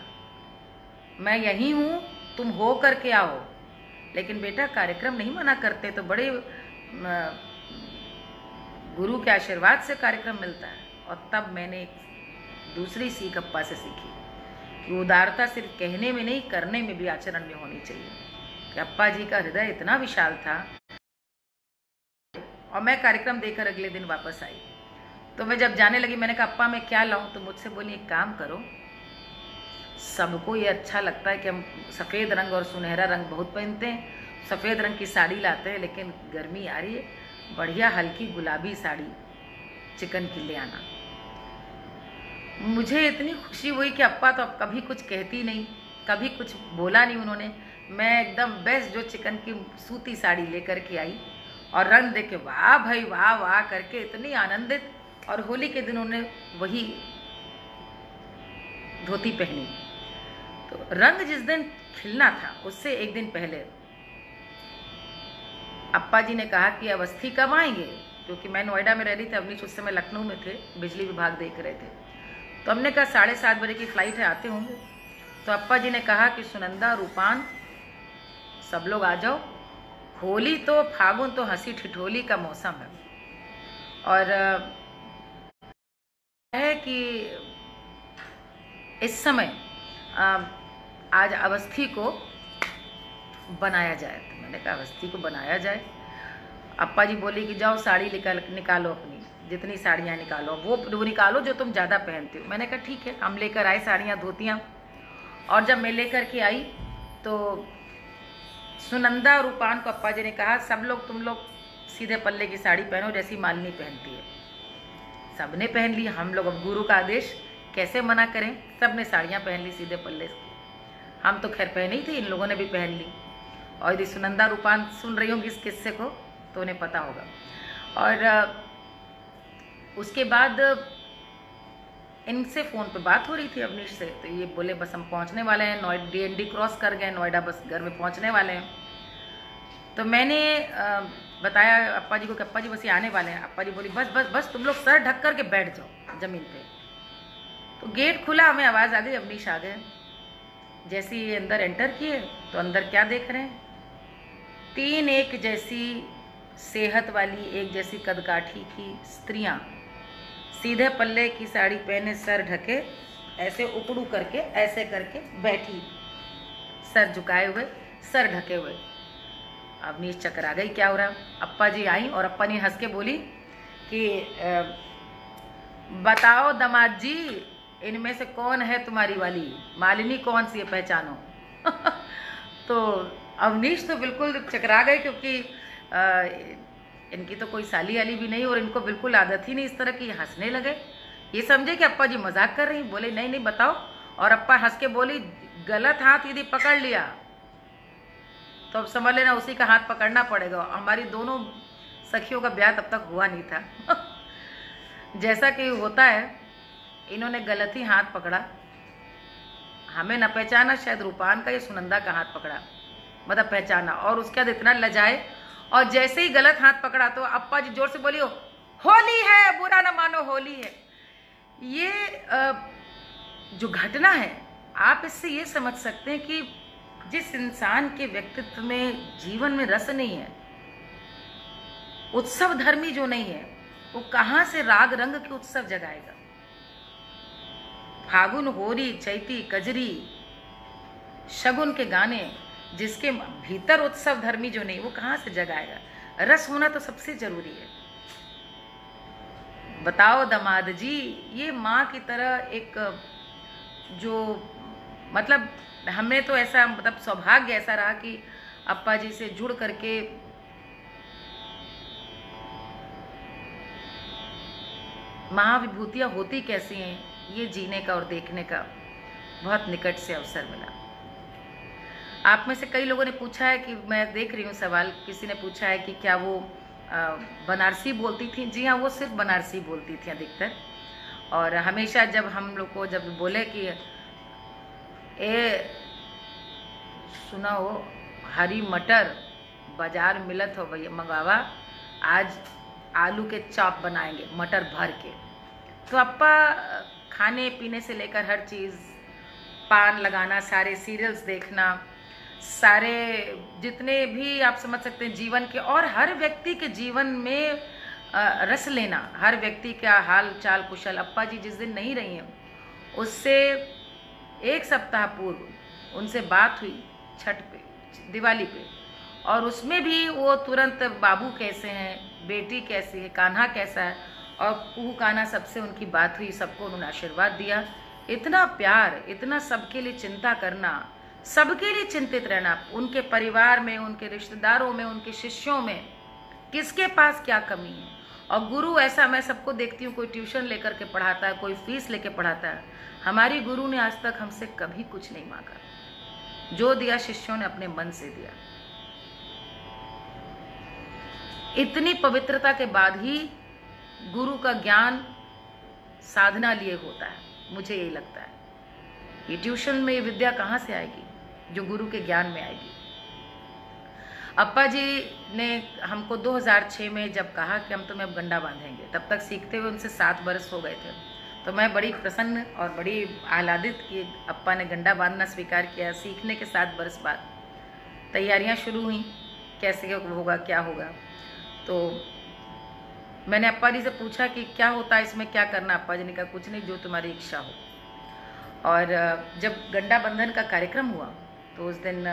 मैं यहीं हूँ, तुम हो करके आओ। लेकिन बेटा, कार्यक्रम नहीं मना करते तो बड़े गुरु के आशीर्वाद से कार्यक्रम मिलता है। और तब मैंने दूसरी सीख अप्पा से सीखी कि उदारता सिर्फ़ कहने में नहीं, करने में भी आचरण में होनी चाहिए। कि अप्पा जी का हृदय इतना विशाल था। और मैं कार्यक्रम देकर अगले दिन वापस आई। तो मैं जब जाने लगी, मैंने कहा, अप्पा, मैं क्या लाऊं? तो मुझसे बोली एक काम करो। सबको ये अच्छा लगता है कि हम सफ़ेद रंग और सुनहरा रंग बहुत पहनते हैं। सफ़ेद रंग की साड़ी लाते हैं, लेकिन गर्मी आ रही है। बढ़िया हल्की गुलाबी साड़ी चिकन की ले आना। मुझे इतनी खुशी हुई कि अप्पा तो अब कभी कुछ कहती नहीं, कभी कुछ बोला नहीं उन्होंने। मैं एकदम बेस्ट जो चिकन की सूती साड़ी लेकर के आई और रंग देख वाह भाई, वाह वाह करके इतनी आनंदित और होली के दिन उन्होंने वही धोती पहनी। तो रंग जिस दिन खिलना था, उससे एक दिन पहले अप्पा जी ने कहा कि अवस्थी कब आएँगे? क्योंकि मैं नोएडा में रह रही थी, अवनीश उस समय लखनऊ में थे, बिजली विभाग देख रहे थे। तो हमने कहा साढ़े सात बजे की फ़्लाइट है, आते होंगे। तो अप्पा जी ने कहा कि, सुनंदा, रूपान, सब लोग आ जाओ। होली तो फागुन तो हँसी ठिठोली का मौसम है। और है कि इस समय आज अवस्थी को बनाया जाए। तो मैंने कहा, अवस्थी को बनाया जाए। अप्पा जी बोले कि, जाओ, साड़ी निकाल, निकालो अपनी। जितनी साड़ियाँ निकालो, वो वो निकालो जो तुम ज़्यादा पहनते हो। मैंने कहा, ठीक है, हम लेकर आए साड़ियाँ, धोतियाँ। और जब मैं लेकर के आई तो सुनंदा और रूपान को अप्पा जी ने कहा, सब लोग, तुम लोग सीधे पल्ले की साड़ी पहनो जैसी मालिनी पहनती है। सबने पहन ली, हम लोग अब गुरु का आदेश, कैसे मना करें? सबने साड़ियाँ पहन ली सीधे पल्ले हम तो खैर पहनी थी, इन लोगों ने भी पहन ली। और यदि सुनंदा, रूपान सुन रही होंगी इस किस्से को तो उन्हें पता होगा। और उसके बाद, इनसे फ़ोन पे बात हो रही थी अवनीश से तो ये बोले, बस हम पहुँचने वाले हैं, Noida D N D cross कर गए, नोएडा बस घर में पहुँचने वाले हैं। तो मैंने बताया अप्पा जी को कि अप्पा जी बस ये आने वाले हैं। अप्पा जी बोली, बस बस बस, तुम लोग सर ढक कर के बैठ जाओ ज़मीन पे। तो गेट खुला, हमें आवाज़ आ गई, अवनीश आ गए। जैसे ही अंदर एंटर किए तो अंदर क्या देख रहे हैं? तीन एक जैसी सेहत वाली, एक जैसी कदकाठी की स्त्रियाँ सीधे पल्ले की साड़ी पहने सर ढके ऐसे उपड़ू करके ऐसे करके बैठी। सर झुकाए हुए सर ढके हुए। अवनीश चकरा गई क्या हो रहा? अप्पा जी आई और अप्पा ने हंस के बोली कि बताओ दमाद जी इनमें से कौन है तुम्हारी वाली? मालिनी कौन सी है पहचानो? तो अवनीश तो बिल्कुल चकरा गए क्योंकि आ, इनकी तो कोई साली वाली भी नहीं और इनको बिल्कुल आदत ही नहीं इस तरह की। हंसने लगे। ये समझे कि अप्पा जी मज़ाक कर रही बोले, नहीं नहीं, बताओ। और अप्पा हंस के बोली, गलत हाथ यदि पकड़ लिया तो अब समझ लेना उसी का हाथ पकड़ना पड़ेगा। हमारी दोनों सखियों का ब्याह तब तक हुआ नहीं था। जैसा कि होता है, इन्होंने गलत ही हाथ पकड़ा। हमें न पहचाना शायद रूपान का या सुनंदा का हाथ पकड़ा। मतलब पहचाना। और उसके बाद इतना लजाए और जैसे ही गलत हाथ पकड़ा तो अप्पा जी ज़ोर से बोलियो होली है, बुरा ना मानो, होली है। ये जो घटना है, आप इससे ये समझ सकते हैं कि जिस इंसान के व्यक्तित्व में, जीवन में रस नहीं है, उत्सव धर्मी जो नहीं है, वो कहाँ से राग रंग के उत्सव जगाएगा? फागुन, होरी, चैती, कजरी, शगुन के गाने जिसके भीतर उत्सव धर्मी जो नहीं, वो कहाँ से जगाएगा? रस होना तो सबसे ज़रूरी है। बताओ दमाद जी, ये माँ की तरह एक, जो मतलब हमें तो ऐसा मतलब सौभाग्य ऐसा रहा कि अप्पा जी से जुड़ करके महाविभूतियाँ होती कैसी हैं, ये जीने का और देखने का बहुत निकट से अवसर मिला। आप में से कई लोगों ने पूछा है कि मैं देख रही हूँ सवाल, किसी ने पूछा है कि क्या वो बनारसी बोलती थी? जी हाँ वो सिर्फ़ बनारसी बोलती थी अधिकतर। और हमेशा जब हम लोग को जब बोले कि, ए सुना हो हरी मटर बाज़ार मिलत हो भैया, मंगावा, आज आलू के चॉप बनाएँगे, मटर भर के। तो अप्पा, खाने पीने से लेकर हर चीज़, पान लगाना, सारे सीरियल्स देखना सारे जितने भी आप समझ सकते हैं, जीवन के और हर व्यक्ति के जीवन में रस लेना। हर व्यक्ति का हाल चाल कुशल। अप्पा जी जिस दिन नहीं रही हैं, उससे एक सप्ताह पूर्व उनसे बात हुई छठ पे, दिवाली पे। और उसमें भी वो तुरंत बाबू कैसे हैं, बेटी कैसी है, कान्हा कैसा है, और कुहू कान्हा सबसे उनकी बात हुई, सबको उन्होंने आशीर्वाद दिया। इतना प्यार, इतना सबके लिए चिंता करना सबके लिए चिंतित रहना, उनके परिवार में, उनके रिश्तेदारों में, उनके शिष्यों में, किसके पास क्या कमी है? और गुरु, ऐसा मैं सबको देखती हूँ, कोई ट्यूशन लेकर के पढ़ाता है, कोई फ़ीस लेके पढ़ाता है, हमारी गुरु ने आज तक हमसे कभी कुछ नहीं मांगा। जो दिया शिष्यों ने अपने मन से दिया। इतनी पवित्रता के बाद ही गुरु का ज्ञान साधना लिए होता है, मुझे यही लगता है। ये ट्यूशन में ये विद्या कहाँ से आएगी? जो गुरु के ज्ञान में आएगी। अप्पा जी ने हमको 2006 में जब कहा कि हम तुम्हें अब गंडा बांधेंगे, तब तक सीखते हुए उनसे सात बरस हो गए थे। तो मैं बड़ी प्रसन्न और बड़ी आह्लादित कि अप्पा ने गंडा बांधना स्वीकार किया सीखने के सात बरस बाद। तैयारियाँ शुरू हुई, कैसे होगा, क्या होगा। तो मैंने अप्पा जी से पूछा कि क्या होता है, इसमें क्या करना अप्पा जी ने कहा, कुछ नहीं, जो तुम्हारी इच्छा हो। और जब गंडा बंधन का कार्यक्रम हुआ तो उस दिन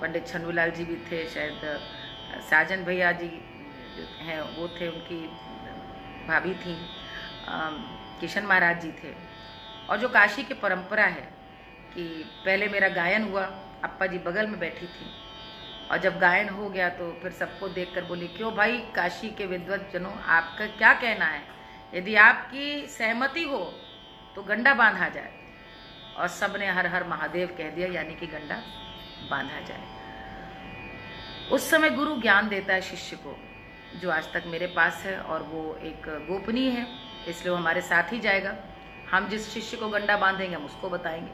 पंडित छन्नूलाल जी भी थे, शायद साजन भैया जी हैं, वो थे उनकी भाभी थी किशन महाराज जी थे। और जो काशी की परंपरा है कि पहले मेरा गायन हुआ, अप्पा जी बगल में बैठी थी। और जब गायन हो गया तो फिर सबको देखकर बोली, क्यों भाई, काशी के विद्वत जनों आपका क्या कहना है? यदि आपकी सहमति हो तो गंडा बांधा जाए। और सबने हर हर महादेव कह दिया, यानी कि गंडा बांधा जाए। उस समय गुरु ज्ञान देता है शिष्य को, जो आज तक मेरे पास है और वो एक गोपनीय है, इसलिए वो हमारे साथ ही जाएगा। हम जिस शिष्य को गंडा बांधेंगे, हम उसको बताएँगे।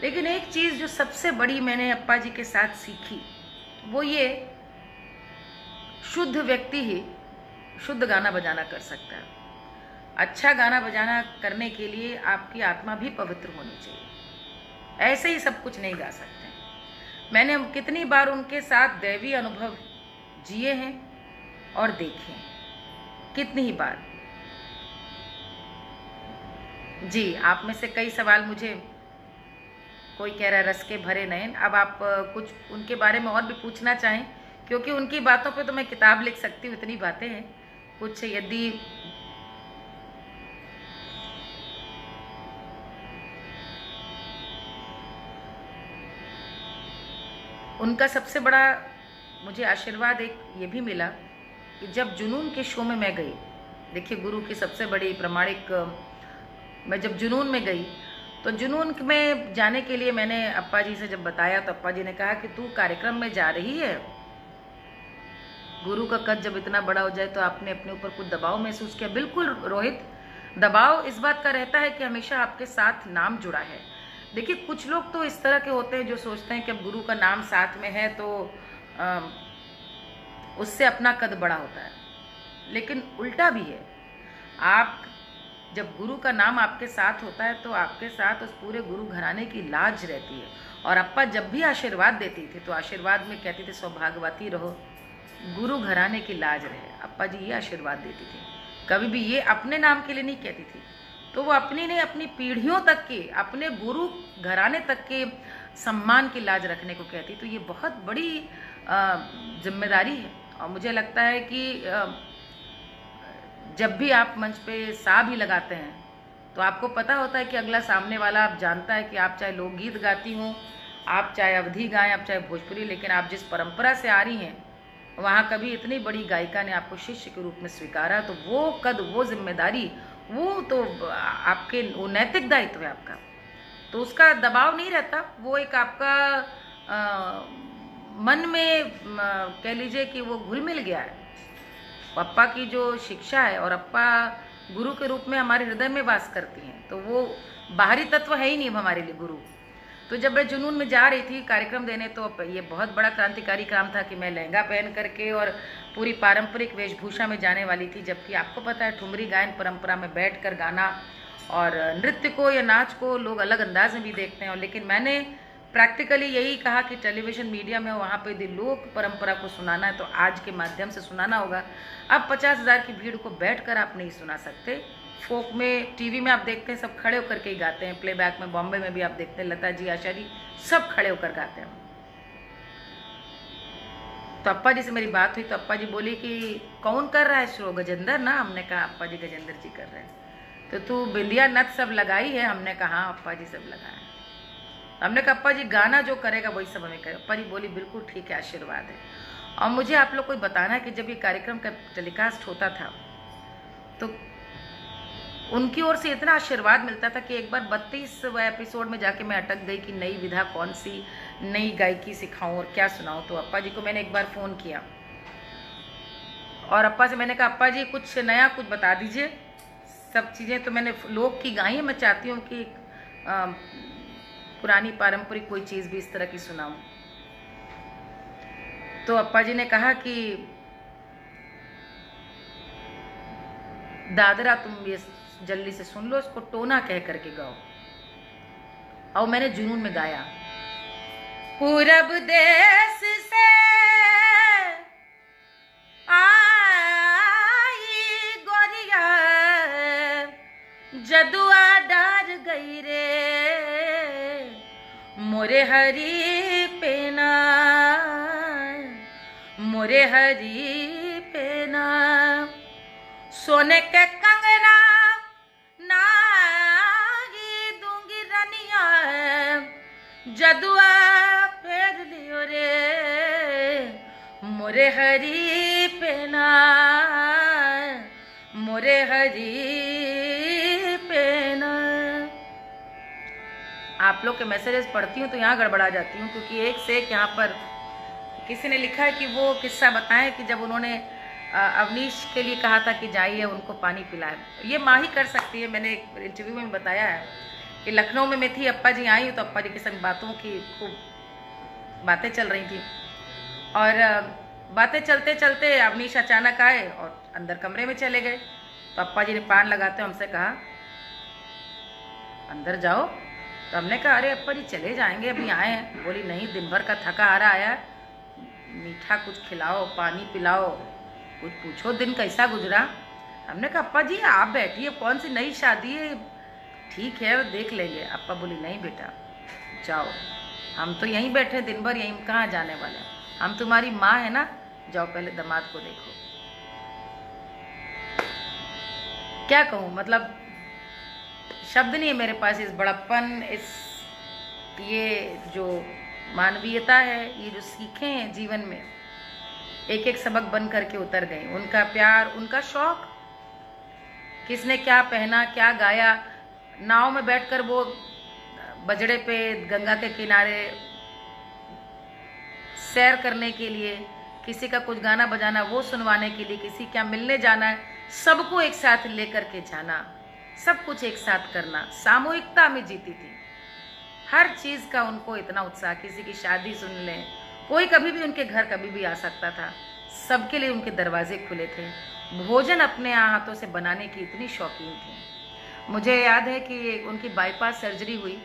लेकिन एक चीज़ जो सबसे बड़ी मैंने अप्पा जी के साथ सीखी, वो ये, शुद्ध व्यक्ति ही शुद्ध गाना बजाना कर सकता है। अच्छा गाना बजाना करने के लिए आपकी आत्मा भी पवित्र होनी चाहिए। ऐसे ही सब कुछ नहीं गा सकते। मैंने कितनी बार उनके साथ दैवी अनुभव जिए हैं और देखे हैं। कितनी ही बार। जी, आप में से कई सवाल मुझे, कोई कह रहा है, रस के भरे नयन। अब आप कुछ उनके बारे में और भी पूछना चाहें, क्योंकि उनकी बातों पे तो मैं किताब लिख सकती हूँ, इतनी बातें हैं। कुछ यदि उनका सबसे बड़ा मुझे आशीर्वाद एक ये भी मिला कि जब जुनून के शो में मैं गई, देखिए गुरु की सबसे बड़ी प्रमाणिक, मैं जब जुनून में गई तो जुनून में जाने के लिए मैंने अप्पा जी से जब बताया तो अप्पा जी ने कहा कि तू कार्यक्रम में जा रही है। गुरु का कद जब इतना बड़ा हो जाए तो आपने अपने ऊपर कुछ दबाव महसूस किया? बिल्कुल रोहित, दबाव इस बात का रहता है कि हमेशा आपके साथ नाम जुड़ा है। देखिए कुछ लोग तो इस तरह के होते हैं जो सोचते हैं कि अब गुरु का नाम साथ में है तो आ, उससे अपना कद बड़ा होता है। लेकिन उल्टा भी है। आप जब गुरु का नाम आपके साथ होता है तो आपके साथ उस पूरे गुरु घराने की लाज रहती है। और अप्पा जब भी आशीर्वाद देती थी तो आशीर्वाद में कहती थी सौभाग्यवती रहो। गुरु घराने की लाज रहे। अप्पा जी ये आशीर्वाद देती थी। कभी भी ये अपने नाम के लिए नहीं कहती थी। तो वो अपनी ने अपनी पीढ़ियों तक के, अपने गुरु घराने तक के सम्मान की लाज रखने को कहती तो ये बहुत बड़ी ज़िम्मेदारी है। और मुझे लगता है कि जब भी आप मंच पे सा भी लगाते हैं तो आपको पता होता है कि अगला सामने वाला आप जानता है कि आप चाहे लोकगीत गाती हों, आप चाहे अवधि गाएँ, आप चाहे भोजपुरी, लेकिन आप जिस परंपरा से आ रही हैं, वहाँ कभी इतनी बड़ी गायिका ने आपको शिष्य के रूप में स्वीकारा तो वो कद, वो ज़िम्मेदारी वो तो आपके वो नैतिक दायित्व है आपका। तो उसका दबाव नहीं रहता। वो एक आपका आ, मन में कह लीजिए कि वो घुल मिल गया है। पप्पा की जो शिक्षा है और अप्पा गुरु के रूप में हमारे हृदय में वास करती हैं तो वो बाहरी तत्व है ही नहीं हमारे लिए गुरु। तो जब मैं जुनून में जा रही थी कार्यक्रम देने तो ये बहुत बड़ा क्रांतिकारी काम था कि मैं लहंगा पहन करके और पूरी पारंपरिक वेशभूषा में जाने वाली थी, जबकि आपको पता है ठुमरी गायन परंपरा में बैठ कर गाना और नृत्य को या नाच को लोग अलग अंदाज में भी देखते हैं। लेकिन मैंने प्रैक्टिकली यही कहा कि टेलीविज़न मीडिया में वहाँ पे यदि लोक परंपरा को सुनाना है तो आज के माध्यम से सुनाना होगा। अब पचास हज़ार की भीड़ को बैठकर आप नहीं सुना सकते। फोक में, टीवी में आप देखते हैं, सब खड़े होकर के ही गाते हैं। प्लेबैक में, बॉम्बे में भी आप देखते हैं। लता जी, आशा जी, सब खड़े होकर गाते हैं। तो अप्पा जी से मेरी बात हुई तो अप्पा जी बोली कि कौन कर रहा है शो? गजेंद्र ना? हमने कहा, अप्पा जी गजेंद्र जी कर रहे हैं। तो तू बिंदिया नथ सब लगाई है? हमने कहा हाँ अप्पा जी सब लगाया हमने कहा, अप्पा जी, गाना जो करेगा, वही सब हमें करे अप्पा जी बोली, बिल्कुल ठीक है, आशीर्वाद है। और मुझे आप लोग को बताना है कि जब ये कार्यक्रम का टेलीकास्ट होता था तो उनकी ओर से इतना आशीर्वाद मिलता था कि एक बार बत्तीस एपिसोड में जाके मैं अटक गई कि नई विधा कौन सी? नई गायकी सिखाऊं और क्या सुनाऊं? तो अप्पा जी को मैंने एक बार फ़ोन किया। और अप्पा से मैंने कहा अप्पा जी कुछ नया कुछ बता दीजिए। सब चीज़ें तो मैंने लोग की गाई मैं चाहती हूँ कि आ, पुरानी पारंपरिक कोई चीज़ भी इस तरह की सुनाऊं। तो अप्पा जी ने कहा कि दादरा तुम ये जल्दी से सुन लो इसको टोना कह करके गाओ। और मैंने जुनून में गाया। पूरब देश से आई गोरिया। जदुआ डर गई रे। मोरे हरी पेना मोरे हरी पेना सोने के कंगना नागी दूँगी रनिया। जदुआ मोरे हरी पेना मोरे हरी पेना आप लोग के मैसेजेस पढ़ती हूँ तो यहाँ गड़बड़ा जाती हूँ, क्योंकि एक से एक यहाँ पर किसी ने लिखा है कि वो किस्सा बताएँ कि जब उन्होंने अवनीश के लिए कहा था कि जाइए, उनको पानी पिलाए। ये माँ ही कर सकती है, मैंने एक इंटरव्यू में बताया है कि लखनऊ में मैं थी, अप्पा जी आई हूँ तो अप्पा जी के संग बातों की खूब बातें चल रही थी। और बातें चलते चलते अवनीश अचानक आए और अंदर कमरे में चले गए। तो अप्पा जी ने पान लगाते हमसे कहा, अंदर जाओ। तो हमने कहा, अरे अप्पा जी, चले जाएँगे, अभी आए हैं। बोली, नहीं, दिन भर का थका आ रहा आया मीठा कुछ खिलाओ, पानी पिलाओ, कुछ पूछो, दिन कैसा गुजरा? हमने कहा, अप्पा जी, आप बैठिए, कौन सी नई शादी है? ठीक है, देख लेंगे। अप्पा बोली, नहीं बेटा, जाओ। हम तो यहीं बैठे दिन भर यहीं कहाँ जाने वाले हम तुम्हारी माँ है ना? जाओ पहले दामाद को देखो। क्या कहूँ? मतलब शब्द नहीं है मेरे पास, इस बड़प्पन, इस, ये जो मानवीयता है, ये जो सीखे हैं जीवन में एक एक सबक बन करके उतर गए उनका प्यार, उनका शौक। किसने क्या पहना, क्या गाया? नाव में बैठकर वो बजड़े पे, गंगा के किनारे सैर करने के लिए, किसी का कुछ गाना बजाना, वो सुनवाने के लिए, किसी क्या मिलने जाना है सबको एक साथ लेकर के जाना, सब कुछ एक साथ करना। सामूहिकता में जीती थी। हर चीज़ का उनको इतना उत्साह, किसी की शादी सुन लें, कोई कभी भी उनके घर कभी भी आ सकता था। सबके लिए उनके दरवाजे खुले थे। भोजन अपने हाथों से बनाने की इतनी शौकीन थी। मुझे याद है कि उनकी बाईपास सर्जरी हुई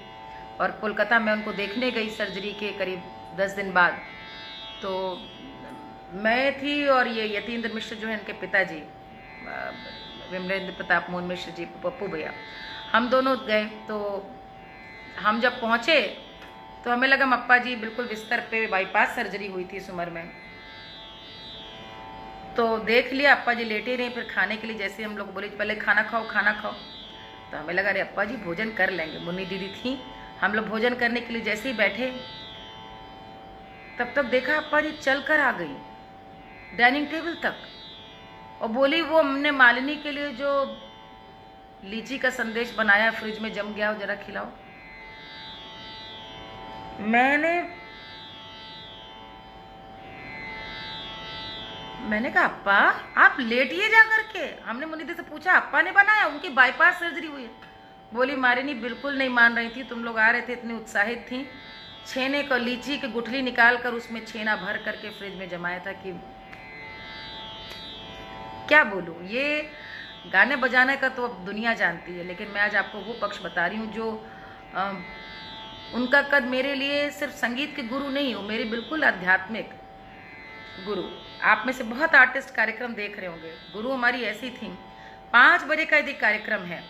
और कोलकाता में उनको देखने गई सर्जरी के करीब दस दिन बाद। तो मैं थी और ये यतीन्द्र मिश्र जो है इनके पिताजी विमलेंद्र प्रताप मोहन मिश्र जी, पप्पू भैया। हम दोनों गए तो हम जब पहुँचे तो हमें लगा मप्पा जी बिल्कुल बिस्तर पे बाईपास सर्जरी हुई थी इस उम्र में। तो देख लिया, अप्पा जी लेटे रहे, फिर खाने के लिए जैसे हम लोग बोले, पहले खाना खाओ खाना खाओ। तो हमें लगा, अरे, अप्पा जी भोजन कर लेंगे। मुन्नी दीदी थी, हम लोग भोजन करने के लिए जैसे ही बैठे तब तक देखा जी चल कर आ गई, डाइनिंग टेबल तक। और बोली, वो हमने मालिनी के लिए जो लीची का संदेश बनाया फ्रिज में जम गया हो, जरा खिलाओ। मैंने मैंने कहा अप्पा आप लेटिए जा करके? हमने मुनिदी से पूछा अप्पा ने बनाया? उनकी बाईपास सर्जरी हुई है। बोली मारिनी बिल्कुल नहीं मान रही थी, तुम लोग आ रहे थे, इतनी उत्साहित थी। छेने को लीची की गुठली निकाल कर उसमें छेना भर करके फ्रिज में जमाया था कि क्या बोलूँ? ये गाने बजाने का तो अब दुनिया जानती है लेकिन मैं आज आपको वो पक्ष बता रही हूँ जो आ, उनका कद मेरे लिए सिर्फ़ संगीत के गुरु नहीं हो मेरे बिल्कुल आध्यात्मिक गुरु। आप में से बहुत आर्टिस्ट कार्यक्रम देख रहे होंगे। गुरु हमारी ऐसी थी। पाँच बजे का यदि कार्यक्रम है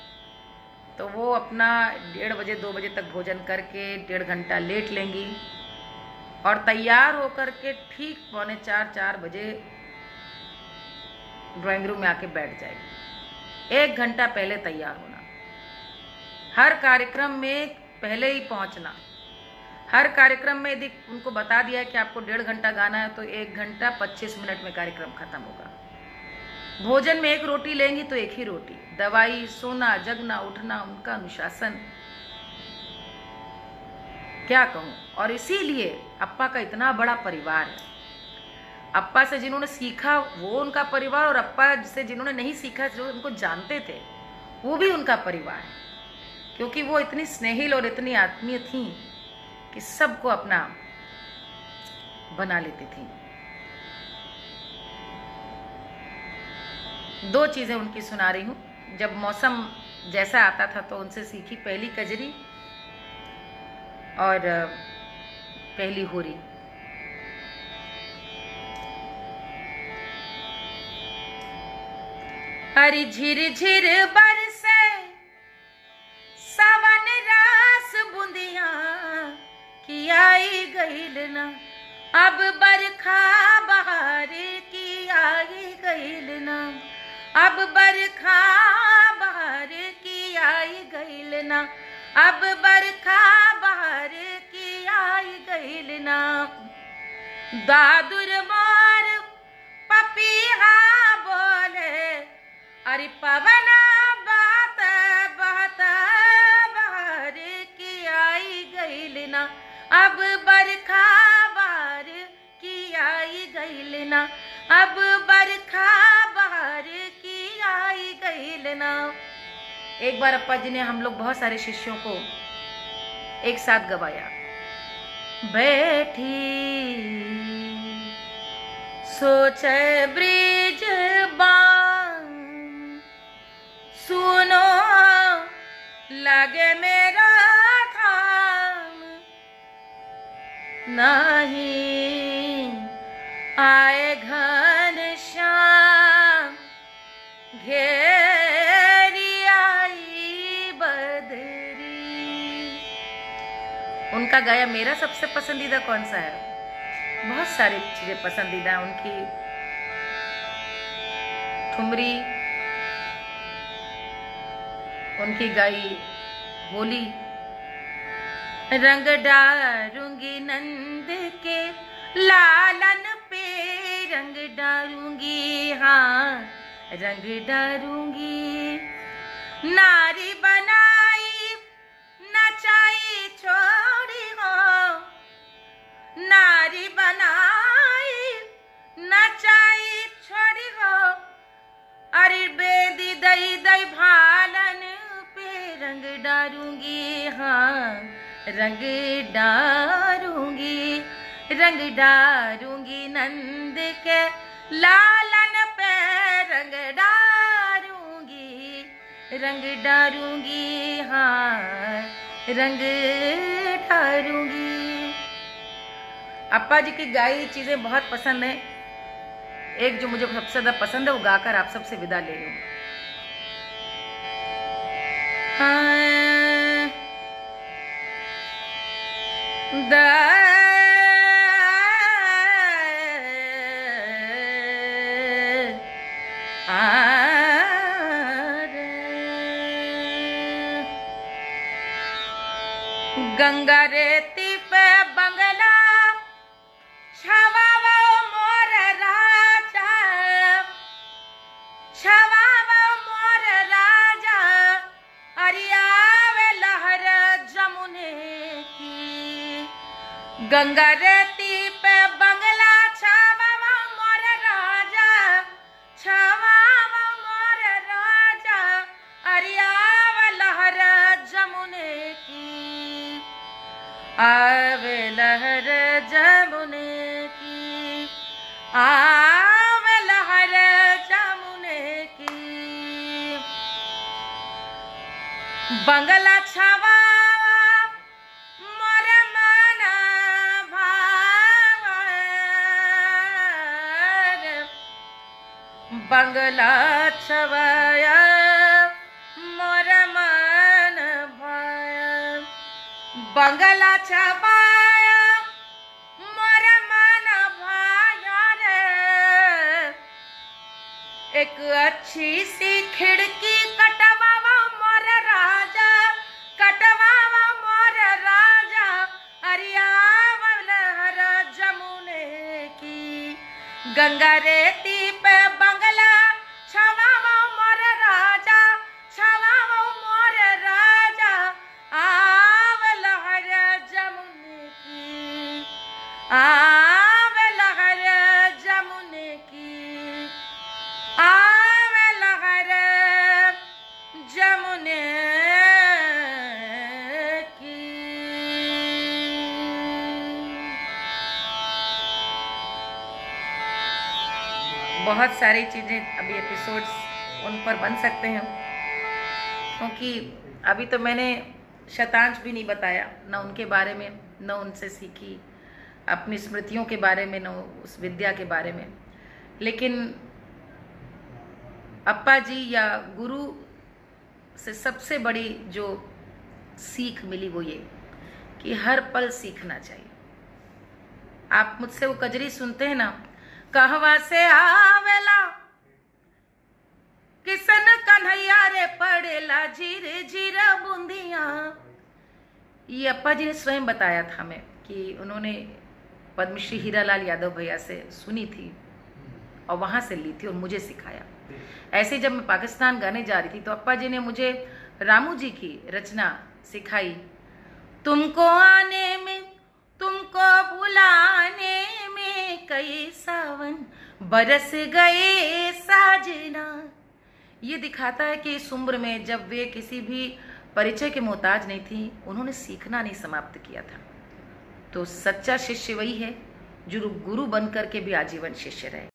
तो वो अपना डेढ़ बजे, दो बजे तक भोजन करके डेढ़ घंटा लेट लेंगी। और तैयार होकर के ठीक पौने चार चार बजे ड्राइंग रूम में आके बैठ जाएगी। एक घंटा पहले तैयार होना। हर कार्यक्रम में पहले ही पहुँचना। हर कार्यक्रम में यदि उनको बता दिया कि आपको डेढ़ घंटा गाना है तो एक घंटा पच्चीस मिनट में कार्यक्रम खत्म होगा। भोजन में एक रोटी लेंगी तो एक ही रोटी। दवाई, सोना, जगना, उठना, उनका अनुशासन। क्या कहूँ? और इसीलिए अप्पा का इतना बड़ा परिवार है। अप्पा से जिन्होंने सीखा, वो उनका परिवार, और अप्पा से जिन्होंने नहीं सीखा, जो उनको जानते थे, वो भी उनका परिवार है। क्योंकि वो इतनी स्नेहिल और इतनी आत्मीय थी कि सबको अपना बना लेती थी। दो चीज़ें उनकी सुना रही हूँ। जब मौसम जैसा आता था तो उनसे सीखी पहली कजरी और पहली होरी। हरी झिर झिर बरसे, सावन रास बुंदिया की आई गईल ना। अब बरखा बहार की आई गईल ना। अब बरखा बहार की आई गईल ना। अब बरखा बहार की आई गईल ना। दादुर मोर पपीहा बोले, अरे पवन बात बात बहार की आई गईल ना। अब बरखा बहार की आई गईल ना। अब बरखा आई गईल ना एक बार अप्पा जी ने हम लोग बहुत सारे शिष्यों को एक साथ गवाया। बैठी सोचे ब्रिज बान सुनो, लगे मेरा थाम नहीं आए घन उनका गाया मेरा सबसे पसंदीदा कौन सा है? बहुत सारी चीज़ें पसंदीदा हैं उनकी। ठुमरी, उनकी गाई होली। रंग डारूँगी नंद के, लालन पे रंग डारूँगी हाँ रंग डारूँगी। नारी बनाई, नचाई छोड़ी नारी बनाई नचाई छोड़ी हो। अरे बेदी दई दई भालन पे रंग डारूँगी हाँ रंग डारूँगी रंग डारूँगी नंद के लालन पे रंग डारूँगी रंग डारूँगी हाँ रंग डारूँगी। अप्पा जी की गाई चीज़ें बहुत पसंद है। एक जो मुझे सबसे ज़्यादा पसंद है वो गाकर आप सबसे विदा ले लूँ। हाँ, गंगा रेती छवावा जमुने की। गंगा रेती पे बंगला छवावा मोर राजा, छवावा मोर राजा, अरियावे लहर जमुने की। आवे लहर जमुने की आवे बंगला छवा, मोर मन बंगला छवाया मोर मन बंगला छवाया भाया एक अच्छी सी खिड़की बहुत सारी चीज़ें अभी एपिसोड्स उन पर बन सकते हैं। क्योंकि अभी तो मैंने शतांश भी नहीं बताया, न उनके बारे में, न उनसे सीखी, अपनी स्मृतियों के बारे में, न उस विद्या के बारे में। लेकिन अप्पा जी या गुरु से सबसे बड़ी जो सीख मिली वो ये, कि हर पल सीखना चाहिए। आप मुझसे वो कजरी सुनते हैं ना कहवा से आवेला? किसन कन्हैया रे पड़ेला झीरे झीरे बूंदिया। ये अप्पा जी ने स्वयं बताया था हमें कि उन्होंने पद्मश्री हीरालाल यादव भैया से सुनी थी और वहाँ से ली थी और मुझे सिखाया। ऐसे जब मैं पाकिस्तान गाने जा रही थी तो अप्पा जी ने मुझे रामू जी की रचना सिखाई। तुमको आने में, तुमको बुलाने में कई सावन, बरस गए साजना। ये दिखाता है कि इस उम्र में जब वे किसी भी परिचय के मोहताज नहीं थी, उन्होंने सीखना नहीं समाप्त किया था। तो सच्चा शिष्य वही है, जो गुरु बनकर के भी आजीवन शिष्य रहे।